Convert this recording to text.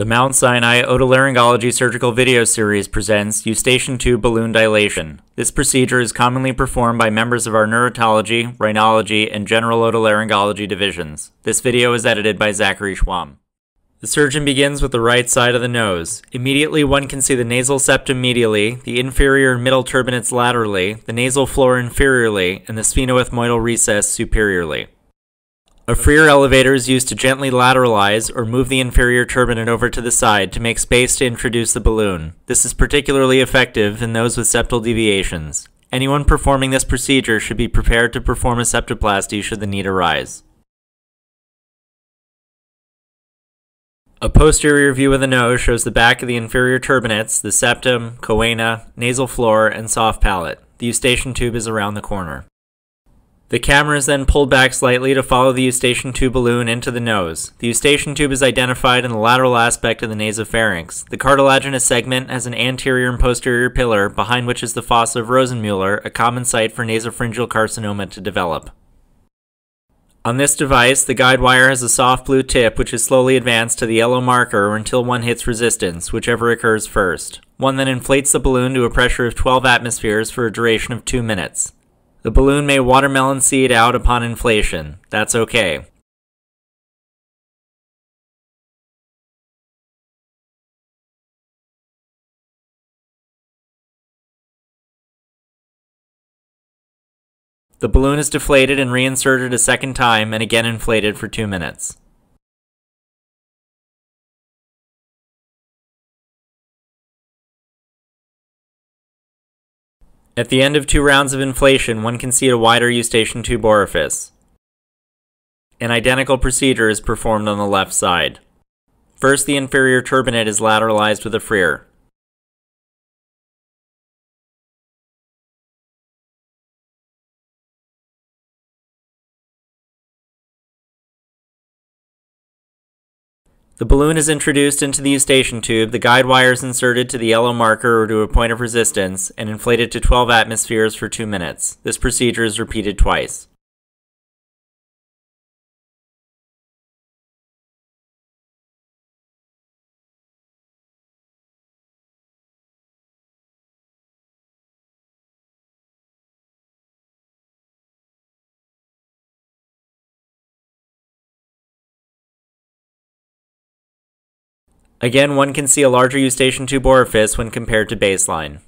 The Mount Sinai Otolaryngology Surgical Video Series presents Eustachian Tube Balloon Dilation. This procedure is commonly performed by members of our neurotology, rhinology, and general otolaryngology divisions. This video is edited by Zachary Schwam. The surgeon begins with the right side of the nose. Immediately, one can see the nasal septum medially, the inferior and middle turbinates laterally, the nasal floor inferiorly, and the sphenoethmoidal recess superiorly. A Freer elevator is used to gently lateralize or move the inferior turbinate over to the side to make space to introduce the balloon. This is particularly effective in those with septal deviations. Anyone performing this procedure should be prepared to perform a septoplasty should the need arise. A posterior view of the nose shows the back of the inferior turbinates, the septum, choana, nasal floor, and soft palate. The eustachian tube is around the corner. The camera is then pulled back slightly to follow the eustachian tube balloon into the nose. The eustachian tube is identified in the lateral aspect of the nasopharynx. The cartilaginous segment has an anterior and posterior pillar, behind which is the fossa of Rosenmuller, a common site for nasopharyngeal carcinoma to develop. On this device, the guide wire has a soft blue tip which is slowly advanced to the yellow marker until one hits resistance, whichever occurs first. One then inflates the balloon to a pressure of 12 atmospheres for a duration of 2 minutes. The balloon may watermelon seed out upon inflation. That's okay. The balloon is deflated and reinserted a second time and again inflated for two minutes. At the end of two rounds of inflation, one can see a wider eustachian tube orifice. An identical procedure is performed on the left side. First, the inferior turbinate is lateralized with a Freer. The balloon is introduced into the eustachian tube, the guide wire is inserted to the yellow marker or to a point of resistance, and inflated to 12 atmospheres for 2 minutes. This procedure is repeated twice. Again, one can see a larger eustachian tube orifice when compared to baseline.